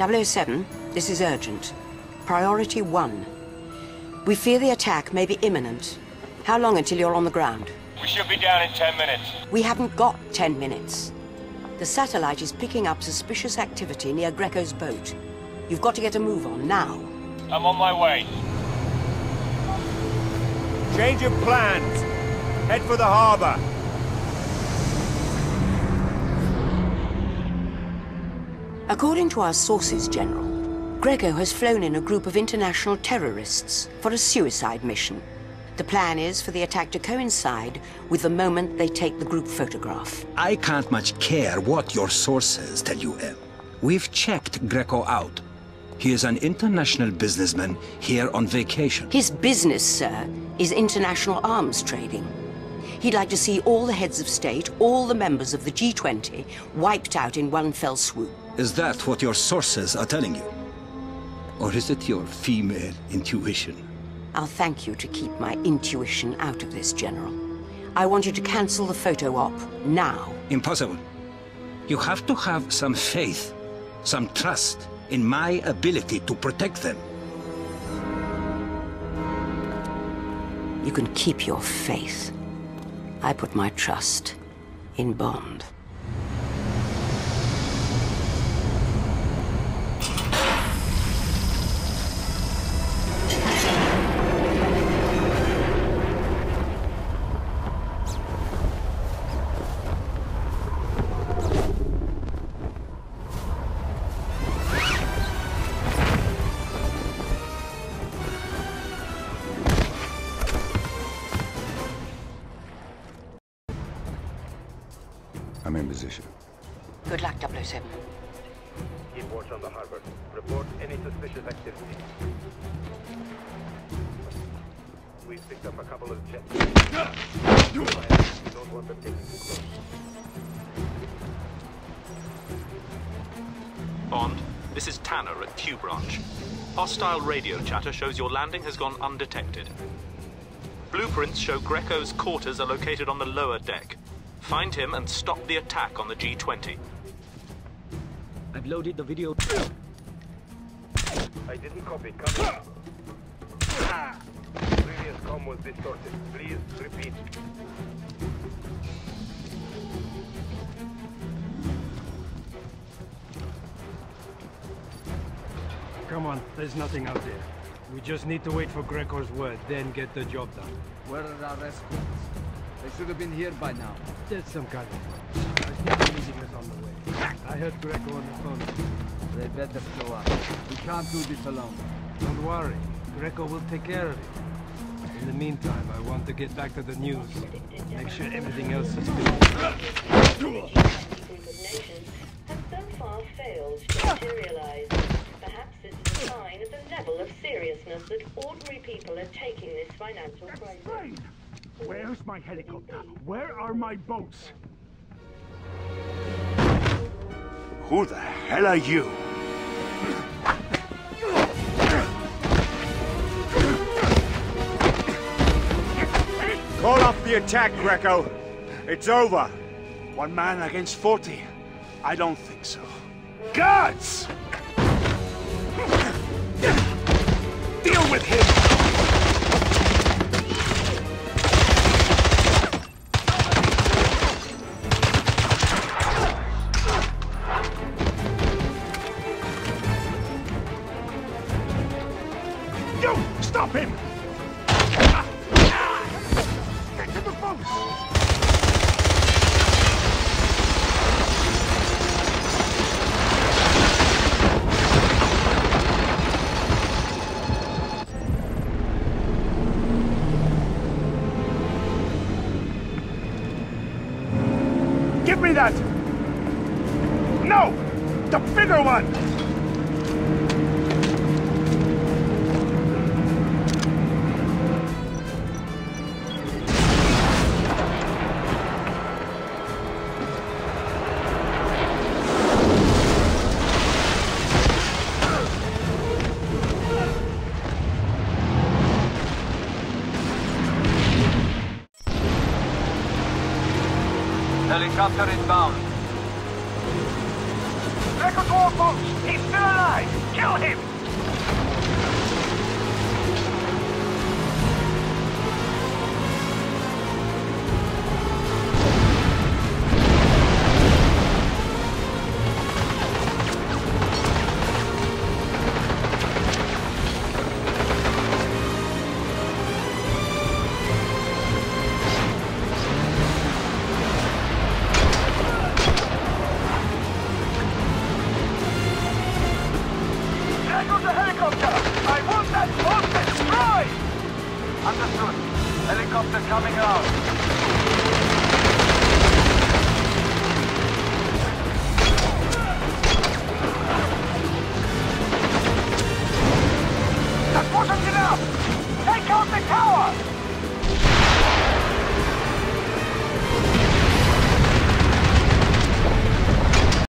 007, this is urgent. Priority one. We fear the attack may be imminent. How long until you're on the ground? We should be down in 10 minutes. We haven't got 10 minutes. The satellite is picking up suspicious activity near Greco's boat. You've got to get a move on now. I'm on my way. Change of plans. Head for the harbor. According to our sources, General, Greco has flown in a group of international terrorists for a suicide mission. The plan is for the attack to coincide with the moment they take the group photograph. I can't much care what your sources tell you, M. We've checked Greco out. He is an international businessman here on vacation. His business, sir, is international arms trading. He'd like to see all the heads of state, all the members of the G20, wiped out in one fell swoop. Is that what your sources are telling you? Or is it your female intuition? I'll thank you to keep my intuition out of this, General. I want you to cancel the photo op, now. Impossible. You have to have some faith, some trust in my ability to protect them. You can keep your faith. I put my trust in Bond. I'm in position. Good luck, 007. Keep watch on the harbor. Report any suspicious activity. We've picked up a couple of jets. We don't want them getting too close. Bond, this is Tanner at Q Branch. Hostile radio chatter shows your landing has gone undetected. Blueprints show Greco's quarters are located on the lower deck. Find him and stop the attack on the G20. I've loaded the video. I didn't copy. Come in. Ah. Previous com was distorted. Please repeat. Come on, there's nothing out there. We just need to wait for Greco's word, then get the job done. Where are our escorts? They should have been here by now. There's some kind of... I think the meeting is on the way. I heard Greco on the phone. They better show up. We can't do this alone. Don't worry. Greco will take care of it. In the meantime, I want to get back to the news. Make sure everything else is good. have so far failed to materialize. Perhaps this is a sign of the level of seriousness that ordinary people are taking this financial crisis. Where's my helicopter? Where are my boats? Who the hell are you? Call off the attack, Greco. It's over. One man against 40. I don't think so. Guards! Deal with him! You! Stop him! Get to the boat! Give me that! No! The bigger one! Helicopter inbound. Greco to our! He's still alive! Kill him! Understood. Helicopter coming enough! Take out the tower!